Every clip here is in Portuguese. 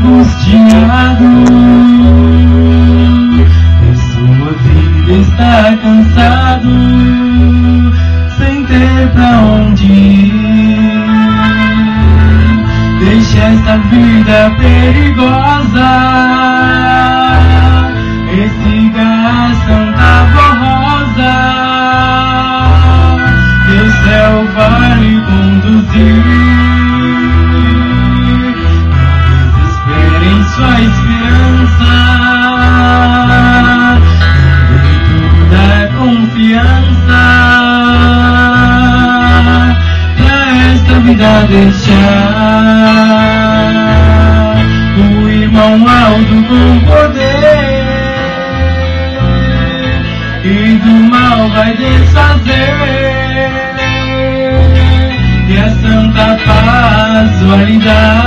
cansado. E sua vida está cansado, sem ter pra onde ir. Deixa essa vida perigosa. Deixar o irmão alto com poder e do mal vai desfazer e a santa paz vai dar.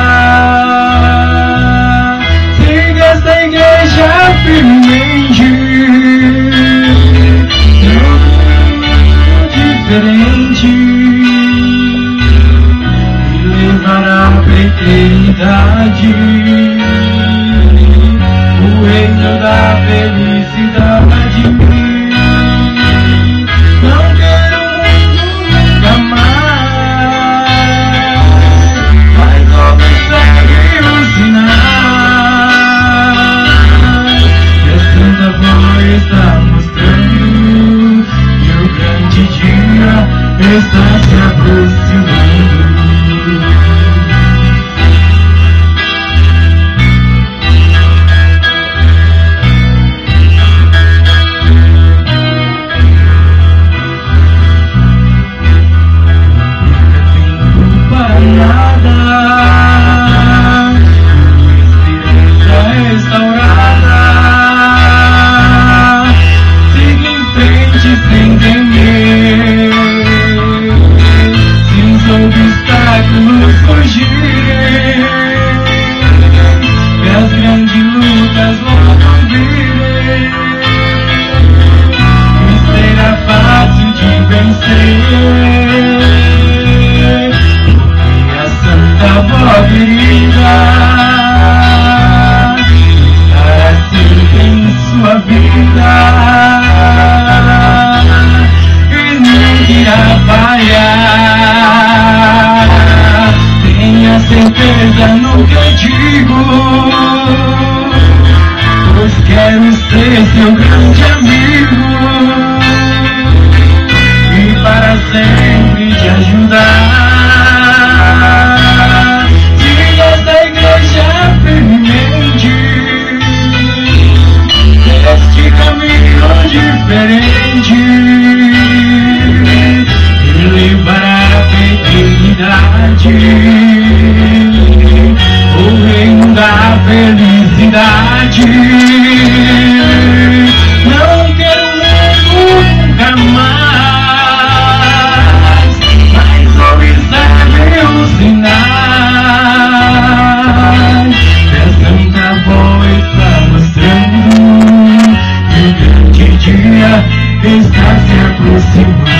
Eternidade o a Santa Vó querida estará sempre em sua vida e não irá falhar. Tenha certeza no que eu digo, pois quero ser seu grande amigo e para sempre te ajudar. Mostrando